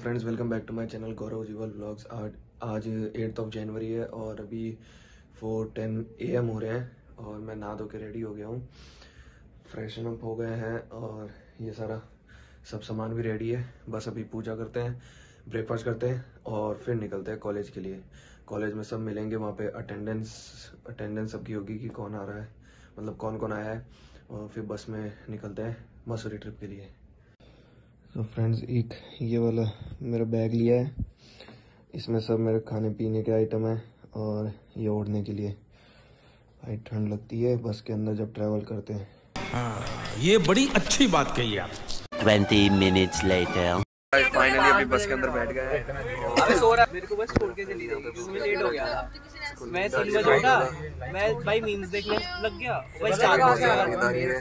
Friends welcome back to my channel Gaurav Jeeval vlogs आज आज eighth of जनवरी है और अभी फोर टेन ए एम हो रहे हैं और मैं नहा धो के रेडी हो गया हूँ। फ्रेशन अप हो गए हैं और ये सारा सब सामान भी रेडी है। बस अभी पूजा करते हैं ब्रेकफास्ट करते हैं और फिर निकलते हैं कॉलेज के लिए। कॉलेज में सब मिलेंगे, वहाँ पे अटेंडेंस अटेंडेंस सबकी होगी कि कौन आ रहा है मतलब कौन कौन आया है। और फिर बस में निकलते हैं मसूरी ट्रिप के लिए। तो फ्रेंड्स एक ये वाला मेरा बैग लिया है। इसमें सब मेरे खाने पीने के आइटम है और ये ओढ़ने के लिए। भाई ठंड लगती है बस के अंदर जब ट्रैवल करते हैं। हाँ, ये बड़ी अच्छी बात कही आप। 20 minutes later. फाइनली अभी बस के अंदर बैठ गए हैं। अबे सो रहा मेरे को बस छोड़ के चली गई क्योंकि मैं लेट हो गया। था मैं तीन बजे उठा मैं भाई मीम्स देखने लग गया। भाई स्टार्ट हो। गया खरीदारी है।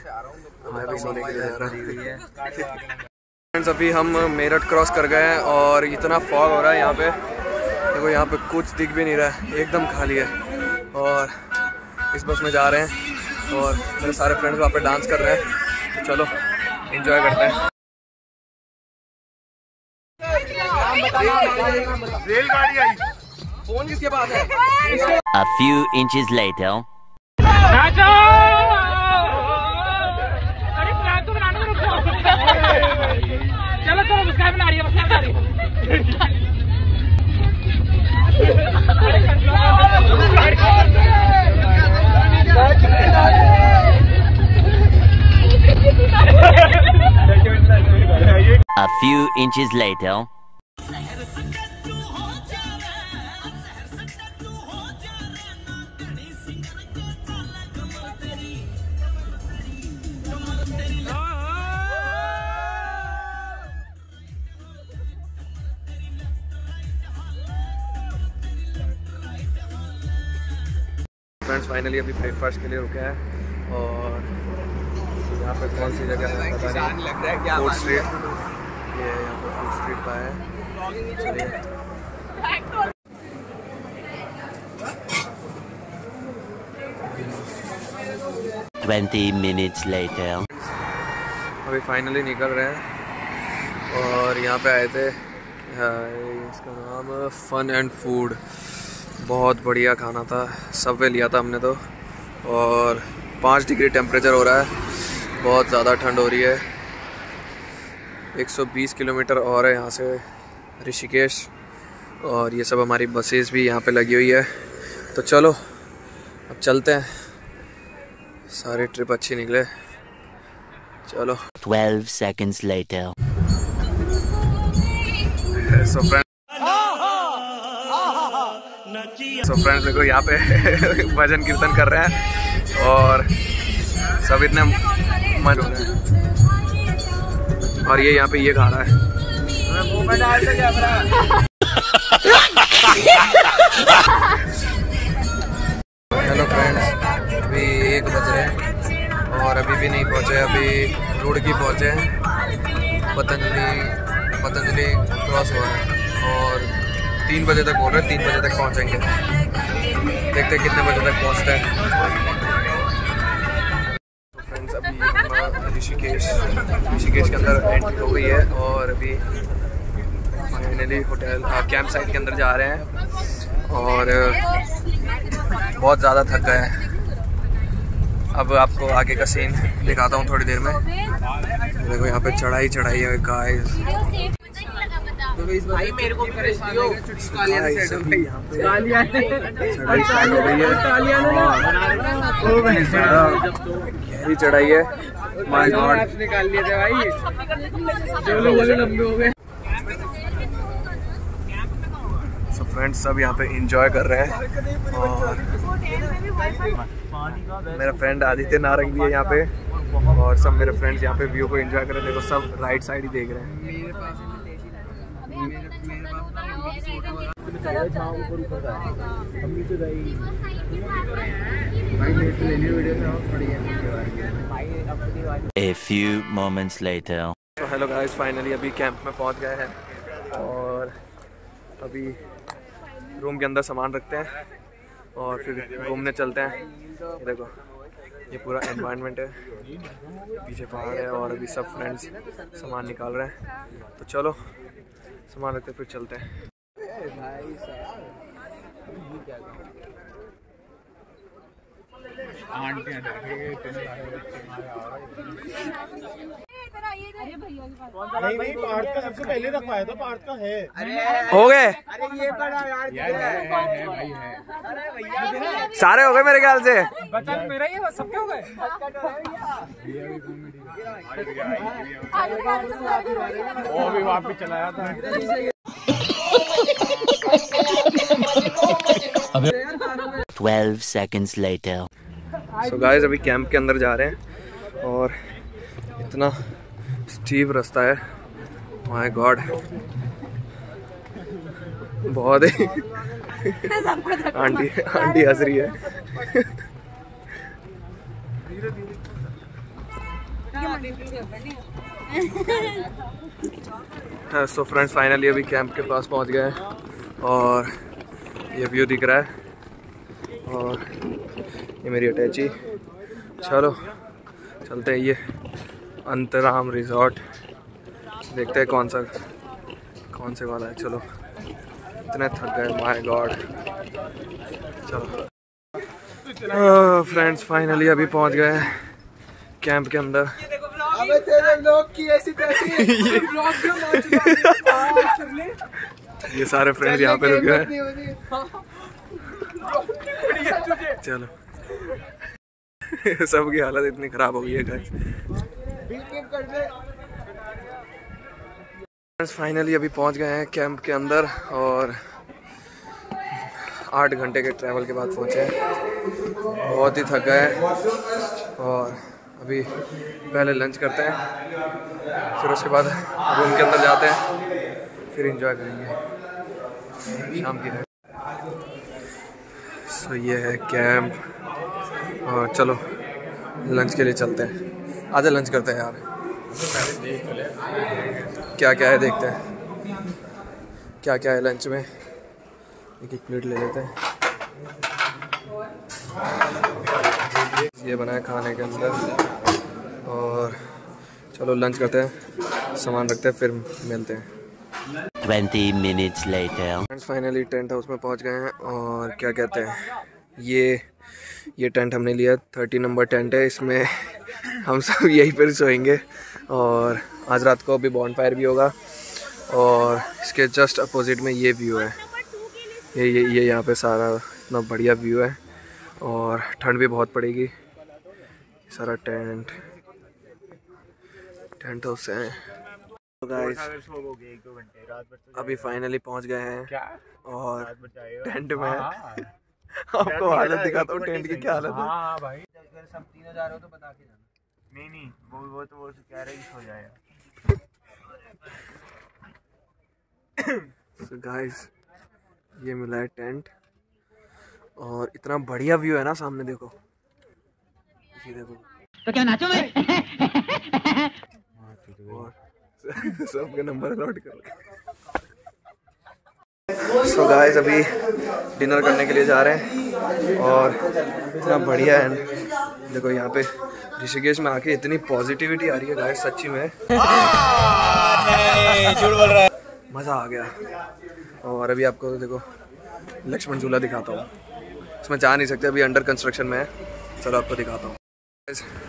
मैं भी सोने के लिए जा रहा फ्रेंड्स अभी हम मेरठ क्रॉस कर गए हैं और इतना फॉग हो रहा है यहाँ पे। देखो यहाँ पे कुछ दिख भी नहीं रहा है। एकदम खाली है। और इस बस में जा रहे हैं और मेरे सारे फ्रेंड्स वहाँ पे डांस कर रहे हैं। तो चलो एंजॉय करते हैं। रेलगाड़ी आई। फ़ोन किसके पास है? A few inches later. A few inches later. Friends finally अभी ब्रेकफास्ट के लिए रुके हैं। और यहाँ पे कौन सी जगह है पता नहीं। लग रहा है क्या फ़ूड स्ट्रीट ये यहाँ पे फ़ूड स्ट्रीट का है। चलिए। Twenty minutes later. अभी फाइनली निकल रहे हैं। और यहाँ पे आए थे हाँ, इसका नाम फन एंड फ़ूड बहुत बढ़िया खाना था। सबवे लिया था हमने तो। और पाँच डिग्री टेम्परेचर हो रहा है। बहुत ज़्यादा ठंड हो रही है। 120 किलोमीटर और है यहाँ से ऋषिकेश। और ये सब हमारी बसेस भी यहाँ पे लगी हुई है। तो चलो अब चलते हैं। सारी ट्रिप अच्छी निकले। चलो। Twelve seconds later. So friend so friends देखो, यहाँ पे भजन कीर्तन कर रहे हैं और सब इतने मन हो रहे हैं और ये यहाँ पे ये खा रहा है। हेलो फ्रेंड्स, अभी एक बज रहे हैं और अभी भी नहीं पहुँचे, अभी रुड़की पहुँचे हैं। पतंजलि पतंजलि क्रॉस हुआ है और तीन बजे तक बोल रहे हैं तीन बजे तक पहुँचेंगे। देखते हैं कितने बजे तक पहुँचते हैं। तो फ्रेंड्स अभी ऋषिकेश ऋषिकेश के अंदर एंट्री हो गई है और अभी फाइनली होटल कैंप साइट के अंदर जा रहे हैं। और, बहुत ज़्यादा थक गए हैं। अब आपको आगे का सीन दिखाता हूँ थोड़ी देर में। देखो यहाँ पे चढ़ाई चढ़ाई है गाइस भाई मेरे को भी भेज दियो। कालिया से सेट हो। गई चढ़ाई हो। चढ़ाई माय गॉड निकाल लिए थे भाई। जो लोग बोले लंबे हो गए। सो फ्रेंड्स सब यहाँ पे इंजॉय कर रहे हैं। और मेरा फ्रेंड आदित्य नारंग भी है यहाँ पे। और सब मेरे फ्रेंड्स यहाँ पे व्यू को एंजॉय कर रहे हैं। देखो सब राइट साइड ही देख रहे हैं। A few moments later. तो हेलो गाइस फाइनली अभी कैंप में पहुँच गए हैं और अभी रूम के अंदर सामान रखते हैं और फिर घूमने चलते हैं। देखो, ये पूरा एनवायरनमेंट है। पीछे पहाड़ है और अभी सब फ्रेंड्स सामान निकाल रहे हैं। तो चलो सामान रखते फिर चलते हैं। नहीं नहीं पार्थ का सबसे पहले रखवाया था पार्थ का है। हो गए? अरे ये बड़ा यार सारे हो गए मेरे ख्याल से? बचन मेरा ही है सबके हो गए? वो भी वहाँ पे चलाया था। Twelve seconds later. So guys अभी कैंप के अंदर जा रहे हैं और इतना स्टीव रास्ता है। माय गॉड बहुत ही आंटी आंटी हंस रही है। सो फ्रेंड्स फाइनली अभी कैंप के पास पहुँच गए और ये व्यू दिख रहा है। और ये मेरी अटैची चलो, चलते हैं ये अंतराम रिजॉर्ट देखते हैं कौन सा, कौन से वाला है। चलो, इतने थक गए माय गॉड चलो। फ्रेंड्स फाइनली अभी पहुँच गए कैंप के अंदर। की ऐसी तैसी। ये सारे फ्रेंड्स यहाँ पे रुके हैं। चलो। सबकी हालत इतनी खराब हो गई है गाइस फाइनली अभी पहुँच गए हैं कैंप के अंदर और आठ घंटे के ट्रैवल के बाद पहुँचे हैं। बहुत ही थक गए और अभी पहले लंच करते हैं, फिर उसके बाद रूम के अंदर जाते हैं, फिर एंजॉय करेंगे। शाम की सो ये है कैंप और चलो, लंच के लिए चलते हैं। आजा लंच करते हैं यार। क्या क्या है देखते हैं। क्या क्या है लंच में। एक एक प्लेट ले लेते हैं। ये बना है खाने के अंदर। और चलो लंच करते हैं सामान रखते हैं फिर मिलते हैं। Twenty minutes later. Friends finally tent house में पहुँच गए हैं और क्या कहते हैं ये ये टेंट हमने लिया थर्टी नंबर टेंट है इसमें हम सब यहीं पर सोएँगे और आज रात को अभी बॉन फायर भी होगा और इसके जस्ट अपोजिट में ये व्यू है। ये ये ये यहाँ पे सारा इतना बढ़िया व्यू है। और ठंड भी बहुत पड़ेगी। सारा टेंट। टेंट हाउस है। तो गाइस अभी फाइनली पहुँच गए हैं। और टेंट में। आपको हालत दिखाता हूँ टेंट की क्या हालत है। हाँ भाई। अगर सब तीनों जा रहे हो तो बता के जाना। नहीं नहीं वो वो तो वो कह रहे सो जाएगा। सो गाइस ये मिला है टेंट। और इतना बढ़िया व्यू है ना सामने देखो। ये देखो। तो क्या नाचो मैं सबके नंबर अलॉट करो सो गाइस अभी डिनर करने के लिए जा रहे हैं और इतना बढ़िया है। देखो यहाँ पे ऋषिकेश में आके इतनी पॉजिटिविटी आ रही है गाइस सच्ची में। मज़ा आ गया। और अभी आपको देखो लक्ष्मण झूला दिखाता हूँ। इसमें जा नहीं सकते अभी अंडर कंस्ट्रक्शन में है। चलो आपको दिखाता हूँ।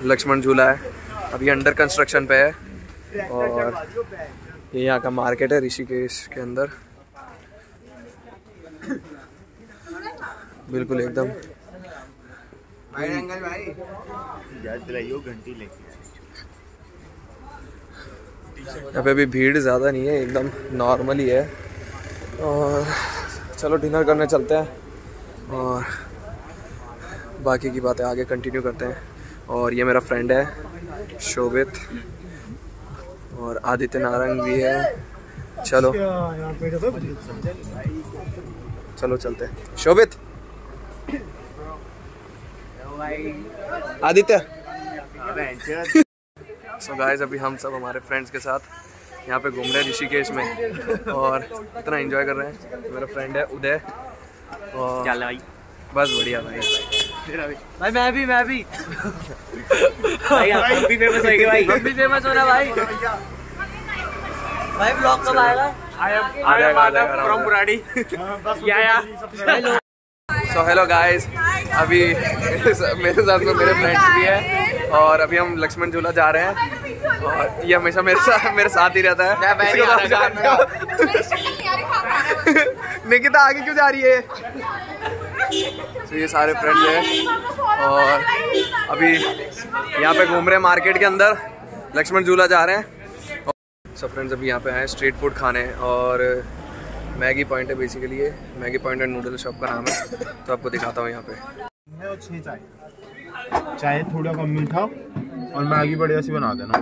लक्ष्मण झूला है। अभी अंडर कंस्ट्रक्शन पे है। और ये यहाँ का मार्केट है ऋषिकेश के अंदर। बिल्कुल एकदम। यहाँ पे अभी भीड़ ज़्यादा नहीं है एकदम नॉर्मल ही है। और चलो डिनर करने चलते हैं। और बाकी की बातें आगे कंटिन्यू करते हैं। और ये मेरा फ्रेंड है, शोभित। और आदित्य नारंग भी है। चलो। चलो चलते हैं। शोभित। आदित्य। सो गाइस अभी हम सब हमारे फ्रेंड्स के साथ यहाँ पे घूम रहे हैं ऋषिकेश में। और इतना एंजॉय कर रहे हैं। मेरा फ्रेंड है उदय। भाई बस बढ़िया भाई भाई मैं भी मैं भी। भाई हम भी फ़ेमस होएँगे भाई। हम भी फ़ेमस होना भाई। भाई ब्लॉग कब आएगा? From Burari yeah yeah. So hello guys अभी मेरे साथ में मेरे फ्रेंड्स भी हैं और अभी हम लक्ष्मण झूला जा रहे हैं। और ये हमेशा मेरे साथ मेरे साथ ही रहता है। निकिता आगे क्यों जा रही है? तो ये सारे फ्रेंड्स हैं। और अभी यहाँ पे घूम रहे हैं मार्केट के अंदर। लक्ष्मण झूला जा रहे हैं। सो फ्रेंड्स अभी यहाँ पे आए स्ट्रीट फ़ूड खाने। और मैगी पॉइंट है बेसिकली ये। Maggi point and noodle shop का नाम है। तो आपको दिखाता हूँ यहाँ पे। चाय। चाय थोड़ा कम मीठा और मैगी बढ़िया सी बना देना।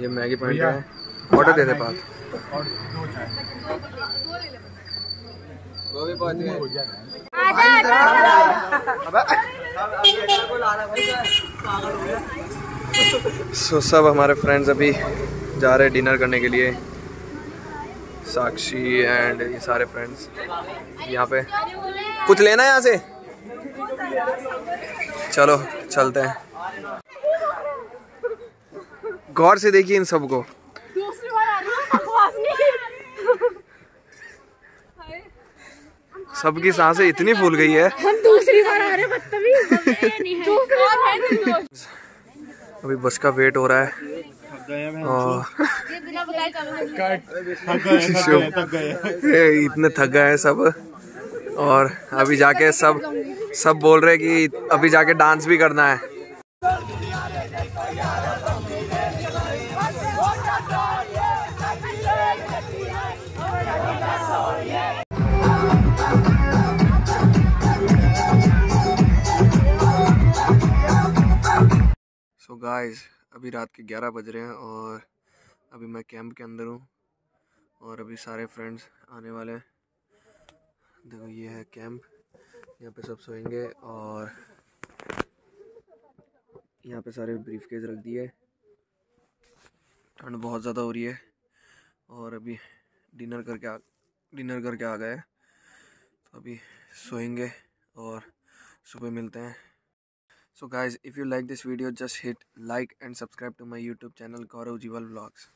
ये मैगी पॉइंट है। ऑर्डर दे दे पास और दो चाय। सो सब हमारे फ्रेंड्स अभी जा रहे हैं डिनर करने के लिए। साक्षी एंड ये सारे फ्रेंड्स यहाँ पे। कुछ लेना है यहाँ से? चलो चलते हैं। गौर से देखिए इन सबको दूसरी बार आ रही है बकवास नहीं सबकी साँसें इतनी फूल गई है। हम दूसरी बार आ रहे हैं बदतमीज। दूसरी बार। है अभी बस का वेट हो रहा है। और इतने थक गए हैं सब। और अभी जाके सब सब बोल रहे हैं कि अभी जाके डांस भी करना है। गाइस अभी रात के 11 बज रहे हैं और अभी मैं कैंप के अंदर हूँ और अभी सारे फ्रेंड्स आने वाले हैं। देखो, ये है कैंप यहाँ पे सब सोएँगे और यहाँ पे सारे ब्रीफ केस रख दिए। ठंड बहुत ज़्यादा हो रही है और अभी डिनर करके आ डिनर करके आ गए तो अभी सोएँगे और सुबह मिलते हैं। So guys, if you like this video, just hit like and subscribe to my YouTube channel Gaurav Jival Vlogs.